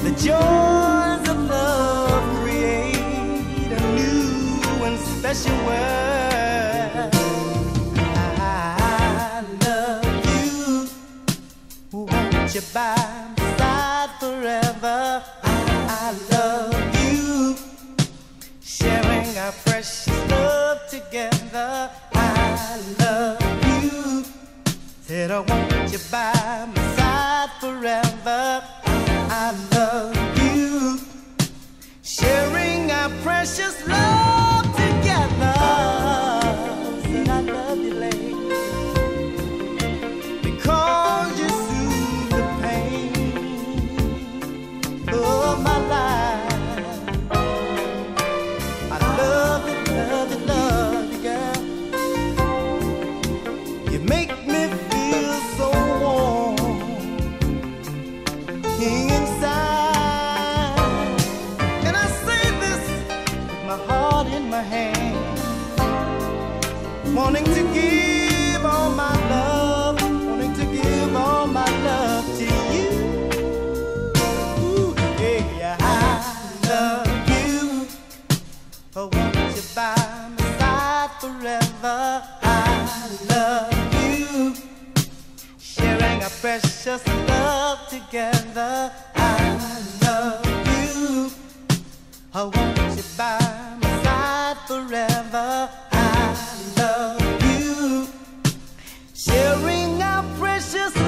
The joys of love create a new and special world. I love you. Won't you by my side forever? I love you. Sharing our precious love together. I love you. Said I want you by my side forever. I love you. Sharing our precious love my hand, wanting to give all my love, wanting to give all my love to you. Ooh, yeah, I love you. Oh, won't you by my side forever? I love you. Sharing our precious love together. I love you. Oh, won't you by our